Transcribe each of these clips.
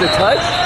It touch?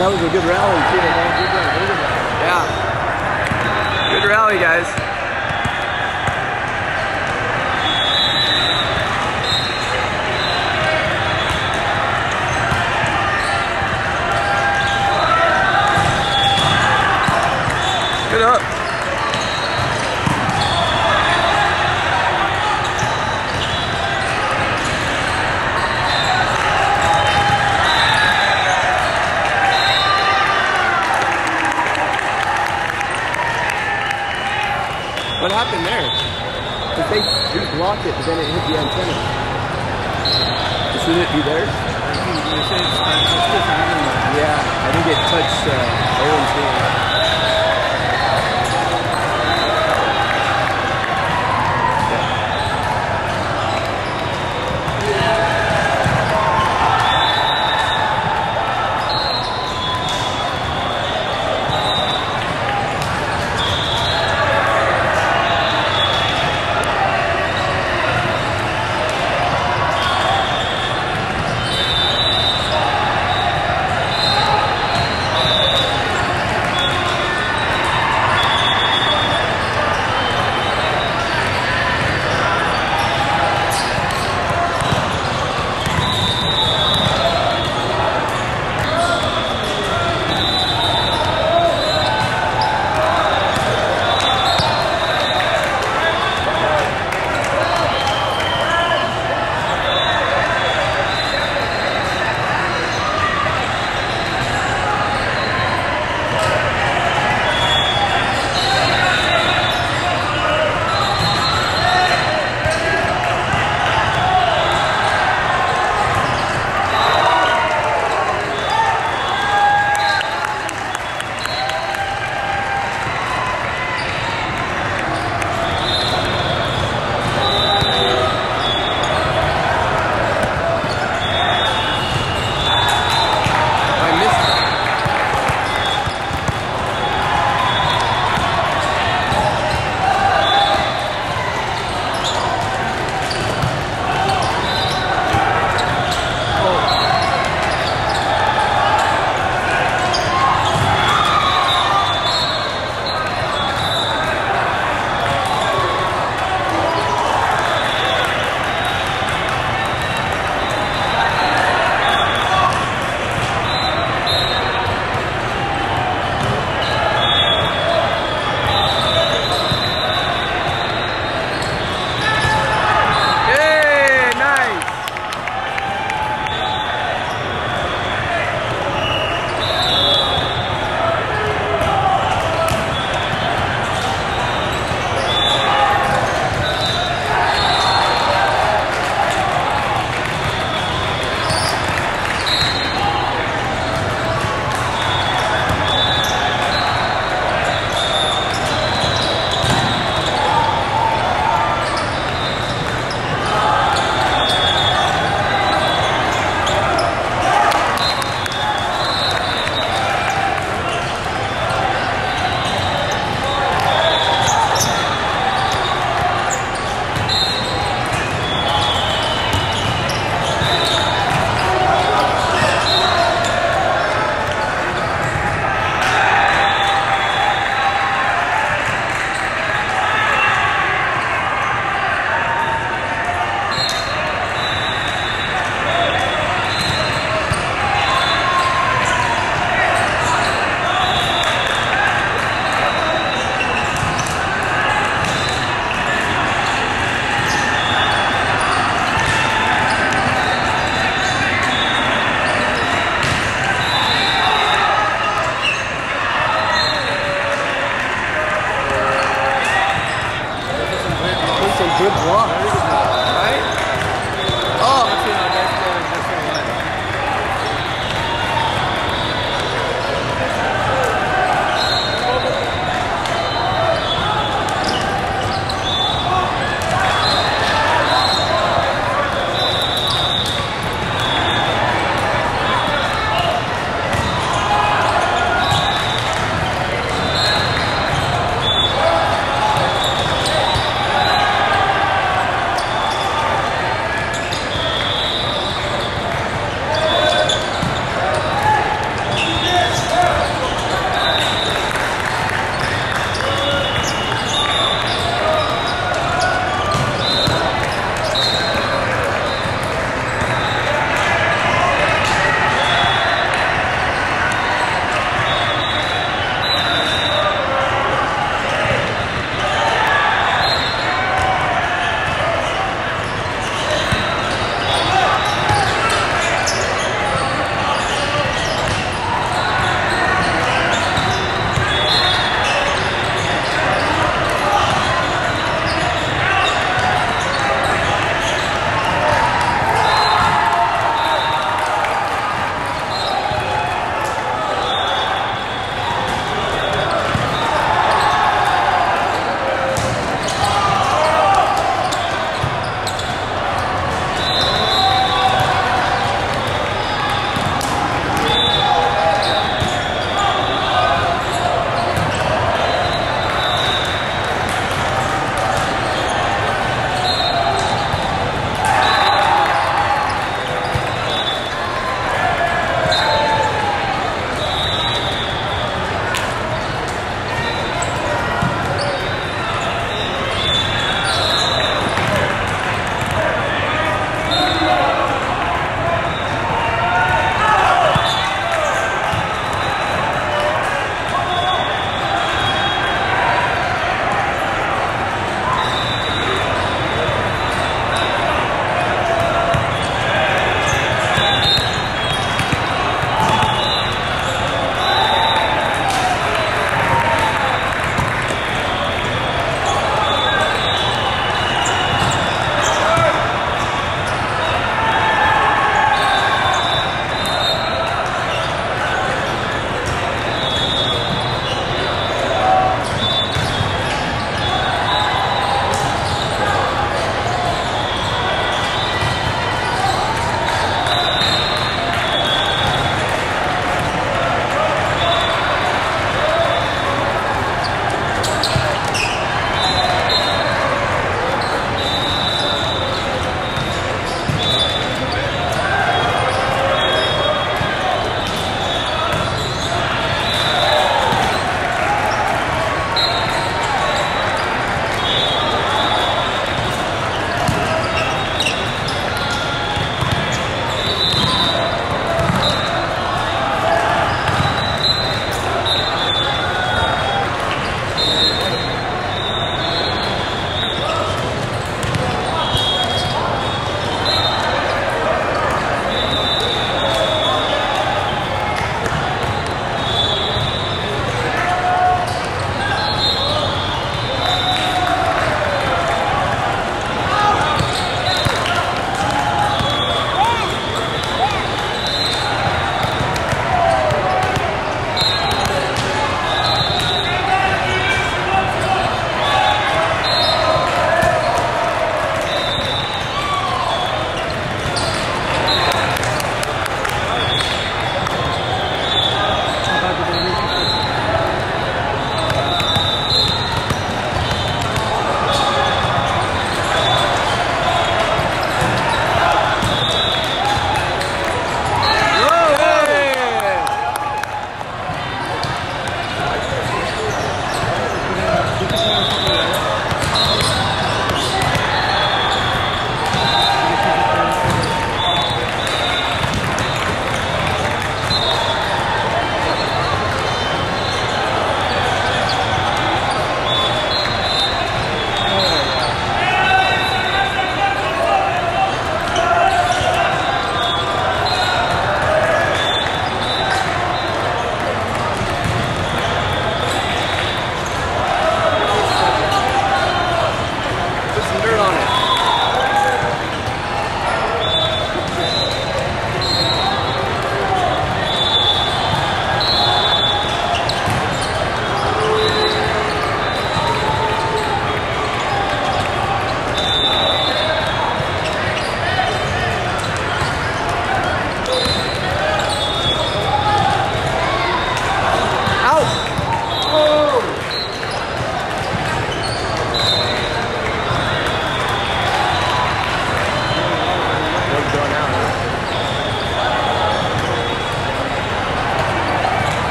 that was a good rally too. Yeah. Good rally, guys. Happened there? But they we blocked it, but then it hit the antenna. Shouldn't it be there? Yeah, I think it touched uh, Aaron's hand.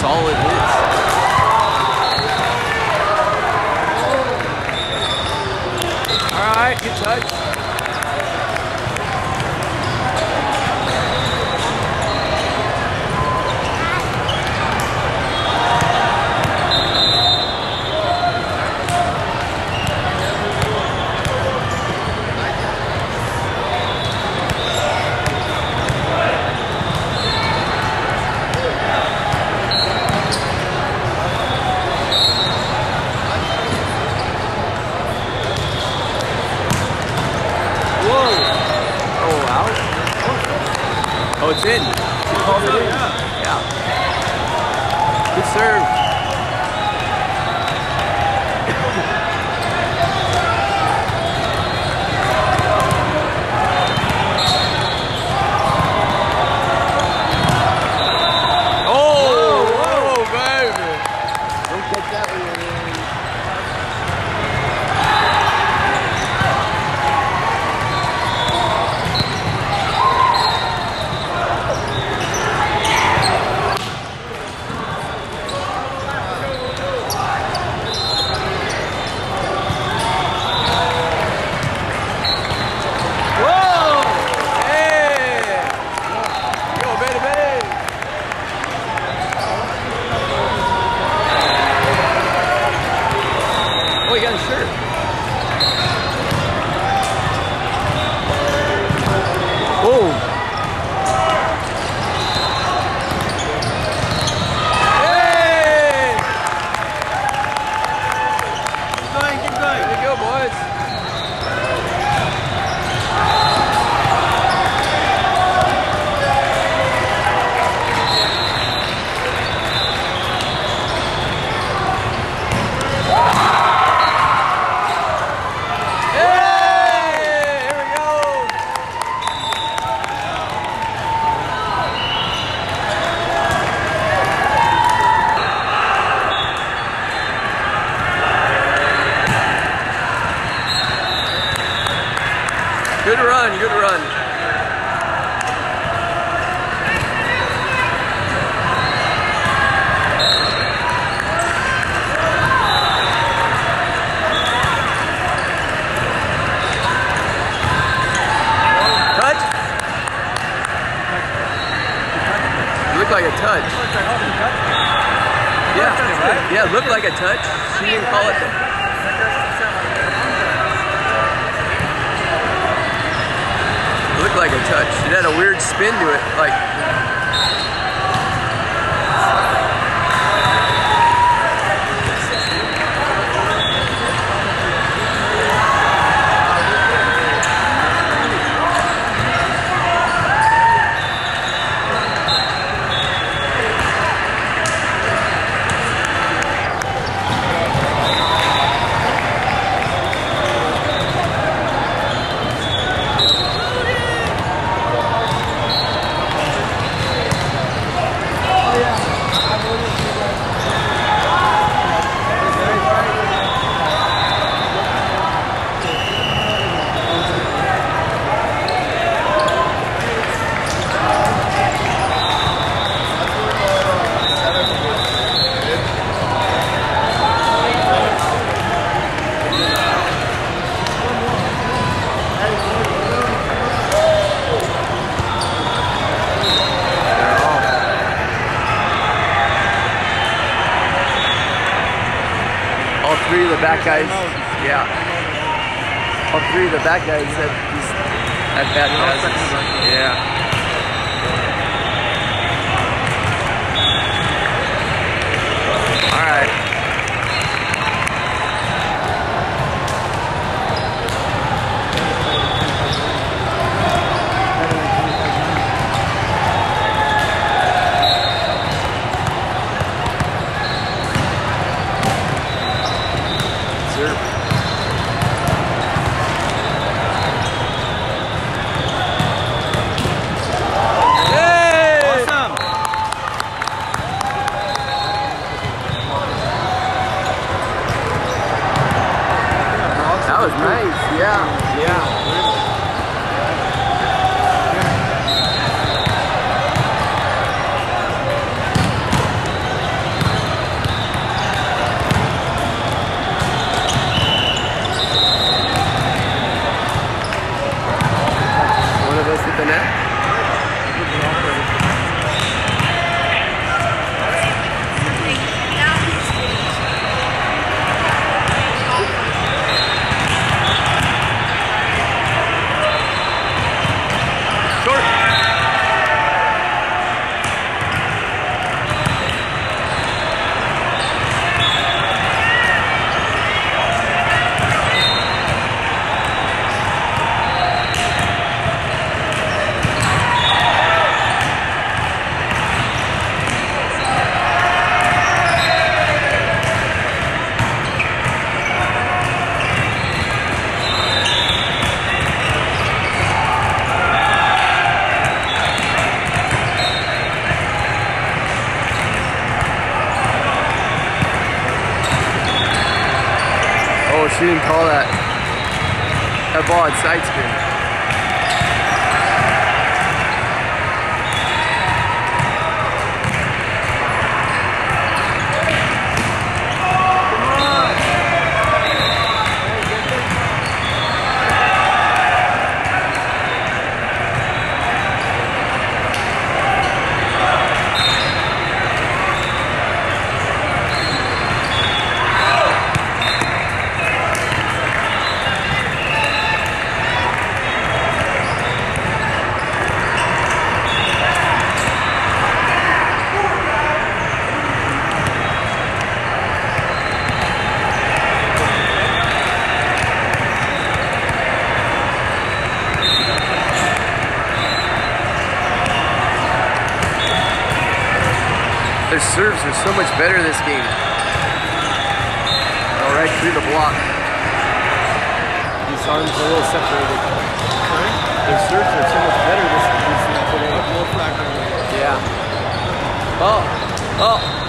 solid Indian politics. It looked like a touch. It had a weird spin to it, like the bad guys he's at bad guys. That serves are so much better this game. All right, through the block. These arms are a little separated. Their serves are so much better this this today. Yeah. Oh, oh.